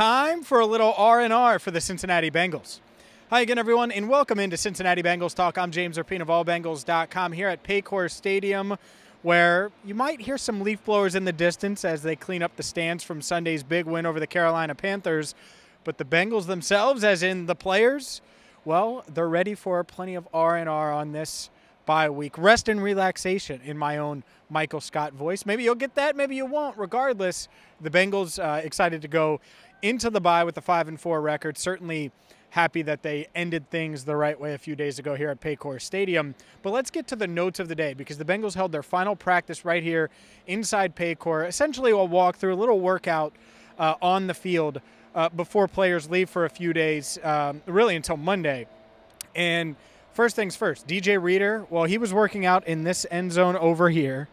time for a little R&R for the Cincinnati Bengals. Hi again, everyone, and welcome into Cincinnati Bengals Talk. I'm James Rapien of AllBengals.com here at Paycor Stadium, where you might hear some leaf blowers in the distance as they clean up the stands from Sunday's big win over the Carolina Panthers. But the Bengals themselves, as in the players, well, they're ready for plenty of R&R on this bye week. Rest and relaxation in my own Michael Scott voice. Maybe you'll get that, maybe you won't. Regardless, the Bengals uh, excited to go into the bye with the five and four record. Certainly happy that they ended things the right way a few days ago here at Paycor Stadium. But let's get to the notes of the day because the Bengals held their final practice right here inside Paycor. Essentially, a walkthrough, a little workout uh, on the field uh, before players leave for a few days, um, really until Monday. And first things first, DJ Reader, well, he was working out in this end zone over here.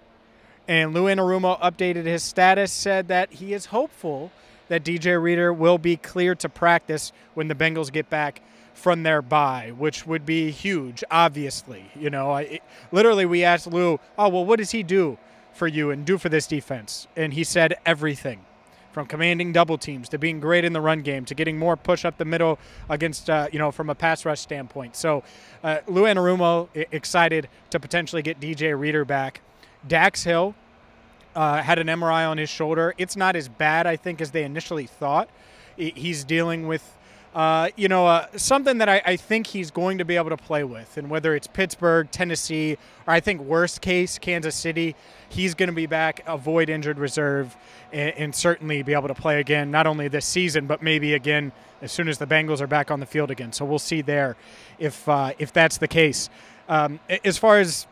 And Lou Anarumo updated his status, said that he is hopeful that DJ Reader will be cleared to practice when the Bengals get back from their bye, which would be huge, obviously. You know, I, it, literally, we asked Lou, oh, well, what does he do for you and do for this defense? And he said everything from commanding double teams to being great in the run game to getting more push up the middle against, uh, you know, from a pass rush standpoint. So, uh, Lou Anarumo excited to potentially get DJ Reader back. Dax Hill uh, had an MRI on his shoulder. It's not as bad, I think, as they initially thought. He's dealing with, uh, you know, uh, something that I, I, think he's going to be able to play with. And whether it's Pittsburgh, Tennessee, or I think worst case, Kansas City, he's going to be back, avoid injured reserve, and, and certainly be able to play again, not only this season, but maybe again as soon as the Bengals are back on the field again. So we'll see there if, uh, if that's the case. Um, as far as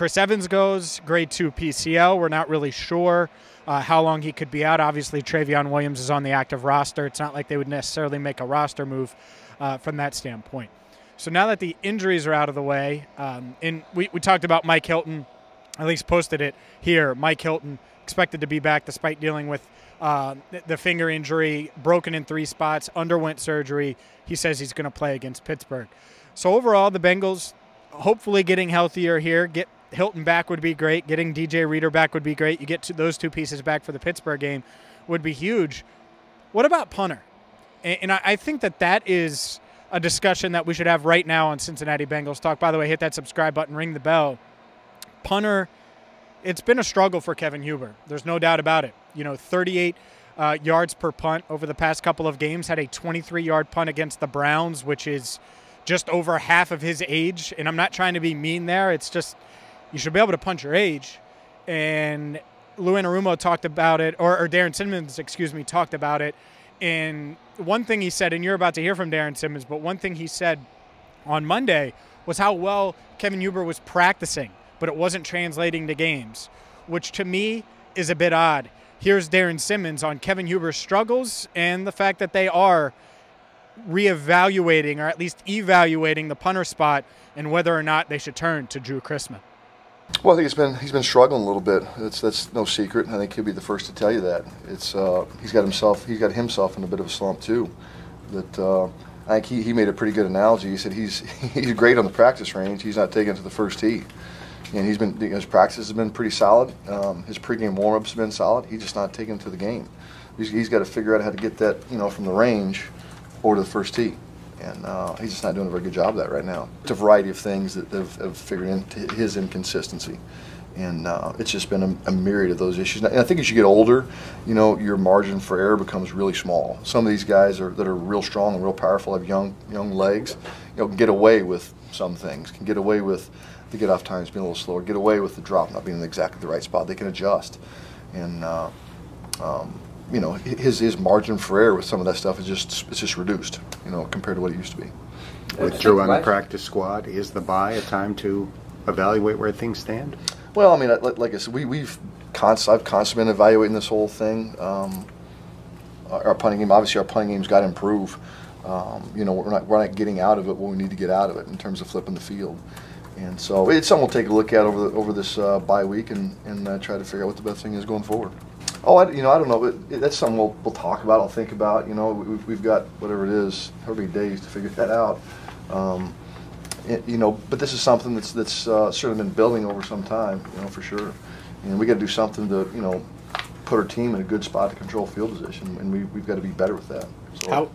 Chris Evans goes, grade two PCL. We're not really sure uh, how long he could be out. Obviously, Trayveon Williams is on the active roster. It's not like they would necessarily make a roster move uh, from that standpoint. So now that the injuries are out of the way, um, and we, we talked about Mike Hilton, at least posted it here. Mike Hilton expected to be back despite dealing with uh, the finger injury, broken in three spots, underwent surgery. He says he's going to play against Pittsburgh. So overall, the Bengals hopefully getting healthier here, get Hilton back would be great. Getting DJ Reader back would be great. You get those two pieces back for the Pittsburgh game would be huge. What about punter? And I think that that is a discussion that we should have right now on Cincinnati Bengals Talk. By the way, hit that subscribe button, ring the bell. Punter, it's been a struggle for Kevin Huber. There's no doubt about it. You know, 38 uh, yards per punt over the past couple of games, had a 23 yard punt against the Browns, which is just over half of his age. And I'm not trying to be mean there. It's just you should be able to punch your age. And Lou Anarumo talked about it, or, or Darrin Simmons, excuse me, talked about it. And one thing he said, and you're about to hear from Darrin Simmons, but one thing he said on Monday was how well Kevin Huber was practicing, but it wasn't translating to games, which to me is a bit odd. Here's Darrin Simmons on Kevin Huber's struggles and the fact that they are reevaluating or at least evaluating the punter spot and whether or not they should turn to Drue Chrisman. Well, I think it's been he's been struggling a little bit. That's that's no secret. I think he'll be the first to tell you that. It's uh, he's got himself he's got himself in a bit of a slump too. That uh, I think he, he made a pretty good analogy. He said he's he's great on the practice range. He's not taken to the first tee, and he's been his practice has been pretty solid. Um, his pregame warmups have been solid. He's just not taken to the game. He's, he's got to figure out how to get that you know from the range over to the first tee and uh, he's just not doing a very good job of that right now. It's a variety of things that have, have figured into his inconsistency, and uh, it's just been a, a, myriad of those issues. And I think as you get older, you know, your margin for error becomes really small. Some of these guys are, that are real strong and real powerful, have young young legs, you know, can get away with some things, can get away with the get off times being a little slower, get away with the drop not being in exactly the right spot. They can adjust, and uh, um, you know his his margin for error with some of that stuff is just it's just reduced, you know, compared to what it used to be. With Drue on the practice squad, is the bye a time to evaluate where things stand? Well, I mean, like I said, we, we've const, I've constantly been evaluating this whole thing. Um, our, our, punting game, obviously, our punting game's got to improve. Um, you know, we're not we're not getting out of it what we need to get out of it in terms of flipping the field. And so it's something we'll take a look at over the, over this uh, bye week and, and uh, try to figure out what the best thing is going forward. Oh, I, you know, I don't know, but that's something we'll, we'll talk about. I'll think about. You know, we've, we've got whatever it is, however many days to figure that out. Um, it, you know, but this is something that's that's uh, certainly been building over some time. You know, for sure. And we got to do something to you know put our team in a good spot to control field position, and we, we've got to be better with that. So, How?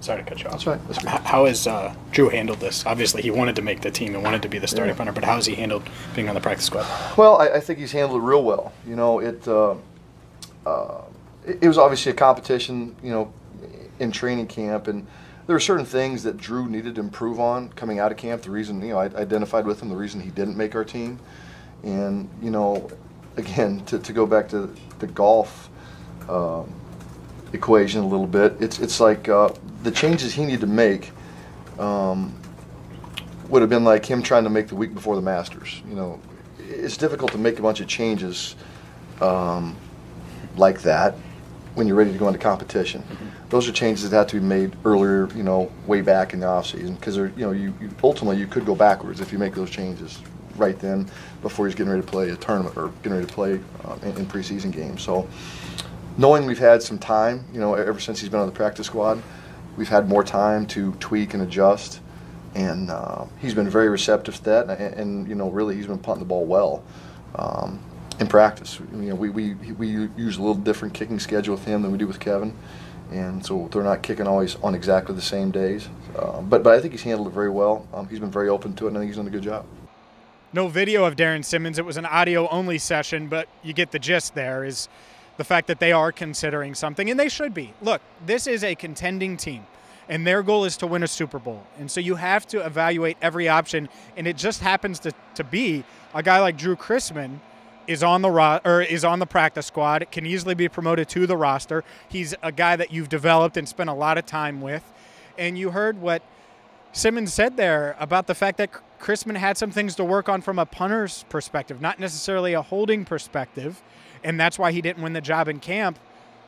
Sorry to cut you off. That's right. That's how, how has uh, Drue handled this? Obviously, he wanted to make the team and wanted to be the starting yeah. punter, but how has he handled being on the practice squad? Well, I, I think he's handled it real well. You know, it, uh, uh, it, it was obviously a competition. You know, in training camp, and there were certain things that Drue needed to improve on coming out of camp. The reason, you know, I identified with him the reason he didn't make our team, and you know, again, to, to go back to the golf um, equation a little bit, it's it's like uh, the changes he needed to make um, would have been like him trying to make the week before the Masters. You know, it's difficult to make a bunch of changes um, like that when you're ready to go into competition. Mm-hmm. Those are changes that have to be made earlier, you know, way back in the off season because you know you, you, ultimately you could go backwards if you make those changes right then before he's getting ready to play a tournament or getting ready to play uh, in, in preseason games. So knowing we've had some time, you know, ever since he's been on the practice squad, we've had more time to tweak and adjust, and uh, he's been very receptive to that. And, and, you know, really, he's been punting the ball well um, in practice. You know, we, we we use a little different kicking schedule with him than we do with Kevin, and so they're not kicking always on exactly the same days. Uh, but but I think he's handled it very well. Um, he's been very open to it, and I think he's done a good job. No video of Darrin Simmons. It was an audio only session, but you get the gist. There is the fact that they are considering something, and they should be. Look, this is a contending team, and their goal is to win a Super Bowl. And so you have to evaluate every option, and it just happens to, to be a guy like Drue Chrisman is on the ro- or is on the practice squad, can easily be promoted to the roster. He's a guy that you've developed and spent a lot of time with. And you heard what Simmons said there about the fact that Chrisman had some things to work on from a punter's perspective, not necessarily a holding perspective and that's why he didn't win the job in camp.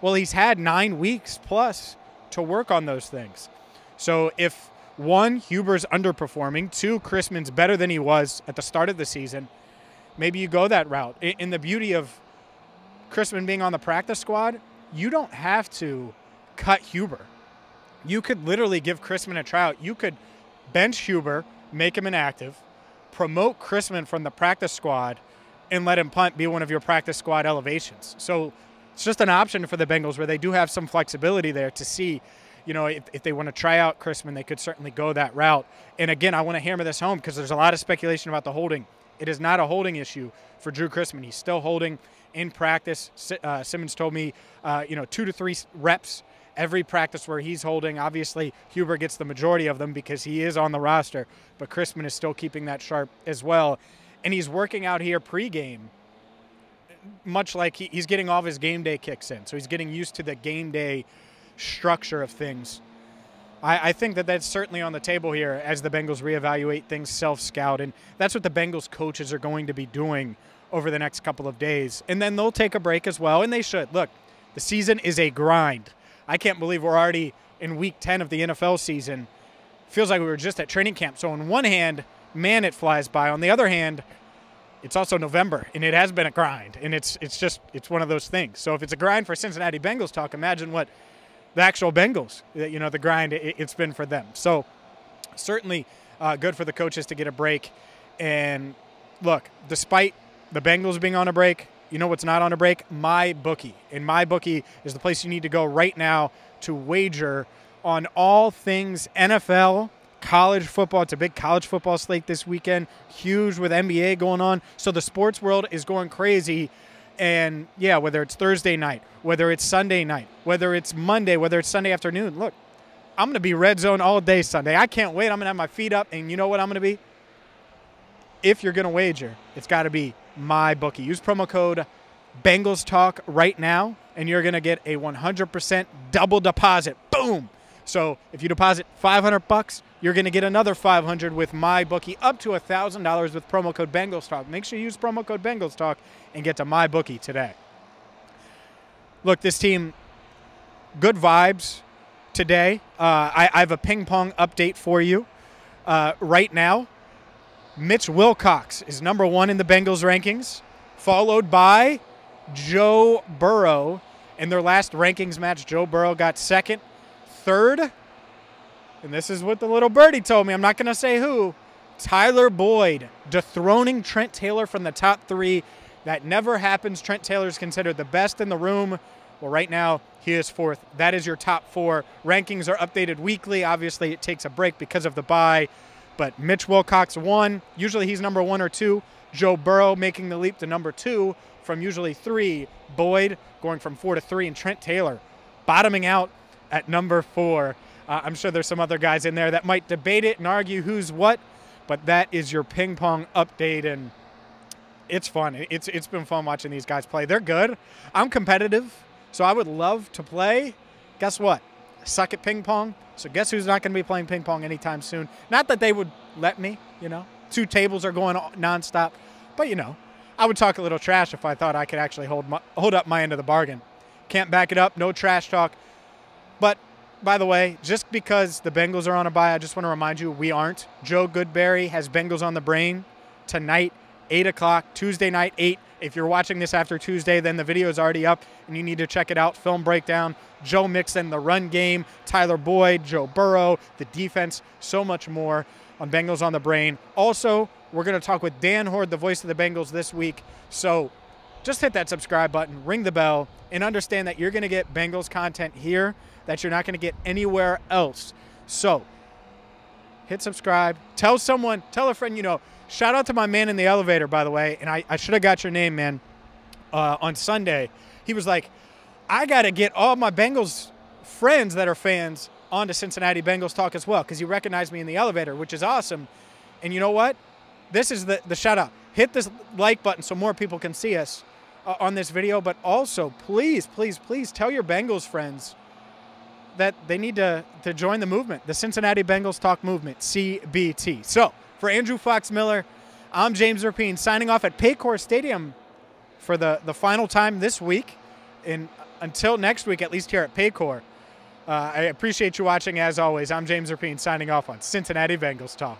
Well, he's had nine weeks plus to work on those things. So if one, Huber's underperforming, two, Chrisman's better than he was at the start of the season, maybe you go that route. In the beauty of Chrisman being on the practice squad, you don't have to cut Huber. You could literally give Chrisman a tryout. You could bench Huber, make him inactive, promote Chrisman from the practice squad – and let him punt be one of your practice squad elevations. So it's just an option for the Bengals where they do have some flexibility there to see, you know, if, if they want to try out Chrisman, they could certainly go that route. And again, I want to hammer this home because there's a lot of speculation about the holding. It is not a holding issue for Drue Chrisman. He's still holding in practice. Uh, Simmons told me, uh, you know, two to three reps every practice where he's holding. Obviously, Huber gets the majority of them because he is on the roster, but Chrisman is still keeping that sharp as well and he's working out here pregame, much like he, he's getting all of his game day kicks in. So he's getting used to the game day structure of things. I, I think that that's certainly on the table here as the Bengals reevaluate things, self scout, and that's what the Bengals coaches are going to be doing over the next couple of days. And then they'll take a break as well, and they should. Look, the season is a grind. I can't believe we're already in week 10 of the NFL season. Feels like we were just at training camp. So, on one hand, man, it flies by. On the other hand, it's also November, and it has been a grind, and it's it's just it's one of those things. So if it's a grind for Cincinnati Bengals talk, imagine what the actual Bengals, you know, the grind it, has been for them. So certainly uh, good for the coaches to get a break. And look, despite the Bengals being on a break, you know what's not on a break? My bookie, and my bookie is the place you need to go right now to wager on all things NFL college football. It's a big college football slate this weekend, huge with NBA going on. So the sports world is going crazy. And yeah, whether it's Thursday night, whether it's Sunday night, whether it's Monday, whether it's Sunday afternoon, look, I'm going to be red zone all day Sunday. I can't wait. I'm going to have my feet up. And you know what I'm going to be? If you're going to wager, it's got to be my bookie. Use promo code Bengals Talk right now, and you're going to get a 100% double deposit. Boom! So if you deposit 500 bucks, you're going to get another 500 with my bookie, up to $1,000 with promo code Bengals Talk. Make sure you use promo code Bengals Talk and get to my bookie today. Look, this team, good vibes today. Uh, I, I, have a ping pong update for you uh, right now. Mitch Wilcox is number one in the Bengals rankings, followed by Joe Burrow. In their last rankings match, Joe Burrow got second third, and this is what the little birdie told me, I'm not going to say who, Tyler Boyd dethroning Trent Taylor from the top three. That never happens. Trent Taylor is considered the best in the room. Well, right now, he is fourth. That is your top four. Rankings are updated weekly. Obviously, it takes a break because of the bye. But Mitch Wilcox, one. Usually he's number one or two. Joe Burrow making the leap to number two from usually three. Boyd going from four to three. And Trent Taylor bottoming out at number four. Uh, I'm sure there's some other guys in there that might debate it and argue who's what, but that is your ping pong update. And it's fun. It's it's been fun watching these guys play. They're good. I'm competitive, so I would love to play. Guess what? Suck at ping pong. So guess who's not going to be playing ping pong anytime soon? Not that they would let me. You know, two tables are going nonstop, but you know, I would talk a little trash if I thought I could actually hold my, hold up my end of the bargain. Can't back it up. No trash talk. But by the way, just because the Bengals are on a bye, I just want to remind you we aren't. Joe Goodberry has Bengals on the brain tonight 8 o'clock, Tuesday night, 8. If you're watching this after Tuesday, then the video is already up and you need to check it out. Film breakdown, Joe Mixon, the run game, Tyler Boyd, Joe Burrow, the defense, so much more on Bengals on the Brain. Also, we're going to talk with Dan Hoard, the voice of the Bengals this week. So just hit that subscribe button, ring the bell, and understand that you're going to get Bengals content here that you're not going to get anywhere else. So hit subscribe, tell someone, tell a friend you know. Shout out to my man in the elevator, by the way. And I, I should have got your name, man, uh, on Sunday. He was like, I got to get all my Bengals friends that are fans onto Cincinnati Bengals talk as well because he recognized me in the elevator, which is awesome. And you know what? This is the, the shout out. Hit this like button so more people can see us uh, on this video. But also, please, please, please tell your Bengals friends that they need to, to join the movement, the Cincinnati Bengals Talk Movement, CBT. So, for Andrew Fox Miller, I'm James Rapien signing off at Paycor Stadium for the, the final time this week. And until next week, at least here at Paycor, uh, I appreciate you watching as always. I'm James Rapien signing off on Cincinnati Bengals Talk.